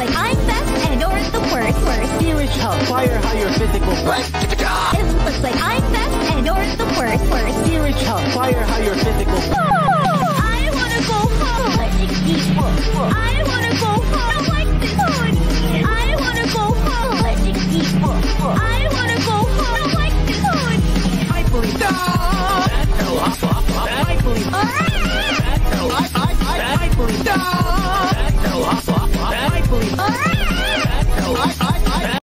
like I'm best and you're the worst. Worst. Serious hellfire, how you're physical. It looks like I'm best and you're the worst. Worst. Serious hellfire, how you're physical. believe.